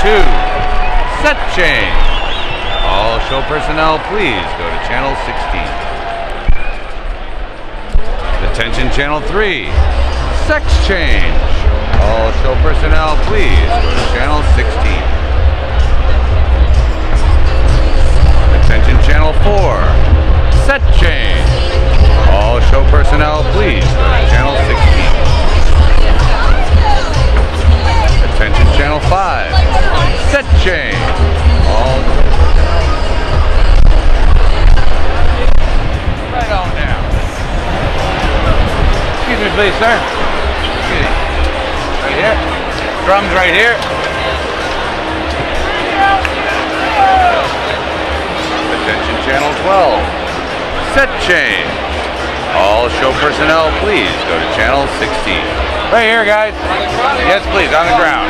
two. Set change. All show personnel, please go to channel 16. Attention channel three. Set change. All show personnel, please go to channel 16. Attention channel four. Set change. All show personnel, please go to channel 16. Attention channel five. Set change. All right on down. Excuse me, please, sir. Right here. Drums right here. Attention channel 12. Set change. All show personnel, please go to channel 16. Right here, guys. Yes, please, on the ground.